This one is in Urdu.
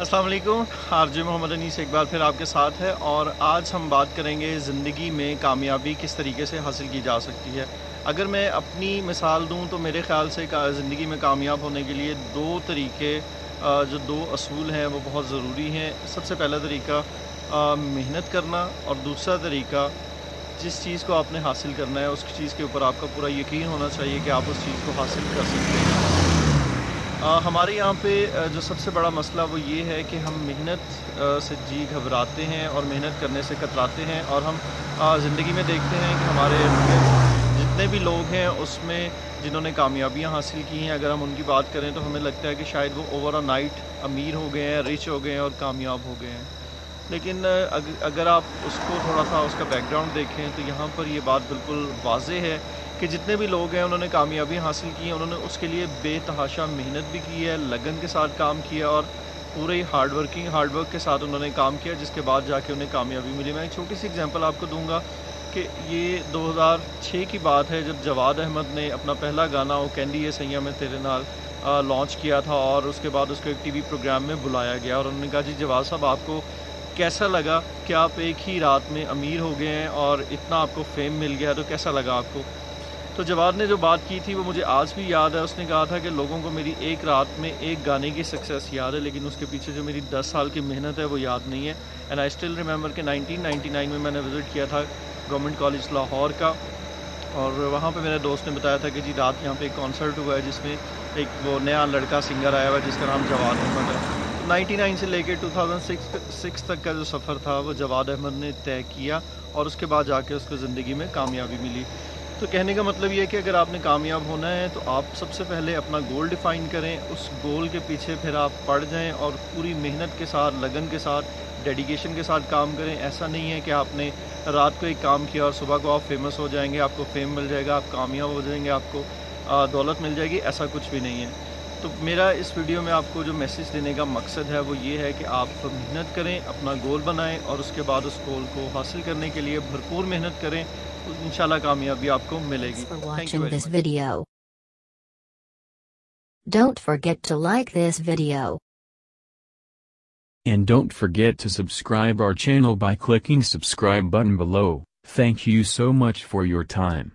السلام علیکم، آر محمد انیس ایک بار پھر آپ کے ساتھ ہے اور آج ہم بات کریں گے زندگی میں کامیابی کس طریقے سے حاصل کی جا سکتی ہے۔ اگر میں اپنی مثال دوں تو میرے خیال سے زندگی میں کامیاب ہونے کے لیے دو طریقے جو دو اصول ہیں وہ بہت ضروری ہیں۔ سب سے پہلا طریقہ محنت کرنا اور دوسرا طریقہ، جس چیز کو آپ نے حاصل کرنا ہے، اس چیز کے اوپر آپ کا پورا یقین ہونا چاہیے کہ آپ اس چیز کو حاصل کر سکتے ہیں۔ ہمارے یہاں پہ جو سب سے بڑا مسئلہ وہ یہ ہے کہ ہم محنت سے جی گھبراتے ہیں اور محنت کرنے سے کتراتے ہیں اور ہم زندگی میں دیکھتے ہیں کہ ہمارے جتنے بھی لوگ ہیں اس میں جنہوں نے کامیابیاں حاصل کی ہیں، اگر ہم ان کی بات کریں تو ہمیں لگتا ہے کہ شاید وہ اوور آ نائٹ امیر ہو گئے ہیں رچ ہو گئے ہیں اور کامیاب ہو گئے ہیں۔ لیکن اگر آپ اس کو تھوڑا سا اس کا بیک گراؤنڈ دیکھیں تو یہاں پر یہ بات بالکل واضح ہے کہ جتنے بھی لوگ ہیں، انہوں نے کامیابی حاصل کی ہیں، انہوں نے اس کے لیے بے تحاشا محنت بھی کی ہے، لگن کے ساتھ کام کیا اور پورے ہارڈ ورکنگ ہارڈ ورک کے ساتھ انہوں نے کام کیا، جس کے بعد جا کے انہیں کامیابی ملی۔ میں ایک چھوٹی سی اگزامپل آپ کو دوں گا کہ یہ دو ہزار چھ کی بات ہے، جب جواد احمد نے اپنا پہلا گانا وہ کینڈی ہے سیاح میں تیرے نال لانچ کیا تھا اور اس کے بعد اس کو ایک ٹی وی پروگرام میں بلایا گیا اور انہوں نے کہا جی جواد صاحب، آپ کو کیسا لگا؟ کہ آپ ایک ہی رات میں امیر ہو گئے ہیں اور اتنا آپ کو فیم مل گیا تو کیسا لگا آپ کو؟ تو جواد نے جو بات کی تھی وہ مجھے آج بھی یاد ہے، اس نے کہا تھا کہ لوگوں کو میری ایک رات میں ایک گانے کی سکسیس یاد ہے، لیکن اس کے پیچھے جو میری دس سال کی محنت ہے وہ یاد نہیں ہے۔ اینڈ آئی اسٹل ریمبر کہ نائنٹین نائنٹی نائن میں میں نے وزٹ کیا تھا گورنمنٹ کالج لاہور کا۔ اور وہاں پہ میرے دوست نے بتایا تھا کہ جی رات یہاں پہ ایک کانسرٹ ہوا ہے جس میں ایک وہ نیا لڑکا سنگر آیا ہوا ہے جس کا نام جواد احمد ہے۔ نائنٹی نائن سے لے کے ٹو تھاؤزنڈ سکس سکس تک کا جو سفر تھا، وہ جواد احمد نے طے کیا اور اس کے بعد جا کے اس کو زندگی میں کامیابی ملی۔ تو کہنے کا مطلب یہ ہے کہ اگر آپ نے کامیاب ہونا ہے تو آپ سب سے پہلے اپنا گول ڈیفائن کریں، اس گول کے پیچھے پھر آپ پڑ جائیں اور پوری محنت کے ساتھ، لگن کے ساتھ ڈیڈیکیشن کے ساتھ کام کریں۔ ایسا نہیں ہے کہ آپ نے رات کو ایک کام کیا اور صبح کو آپ فیمس ہو جائیں گے، آپ کو فیم مل جائے گا، آپ کامیاب ہو جائیں گے، آپ کو دولت مل جائے گی، ایسا کچھ بھی نہیں ہے۔ تو میرا اس ویڈیو میں آپ کو جو میسیج دینے کا مقصد ہے وہ یہ ہے کہ آپ محنت کریں اپنا گول بنائیں اور اس کے بعد اس گول کو حاصل کرنے کے لیے بھرپور محنت کریں انشاءاللہ کامیابی آپ کو ملے گی this video. Don't forget to like this video. And don't forget to subscribe our channel by clicking subscribe button below. Thank you so much for your time.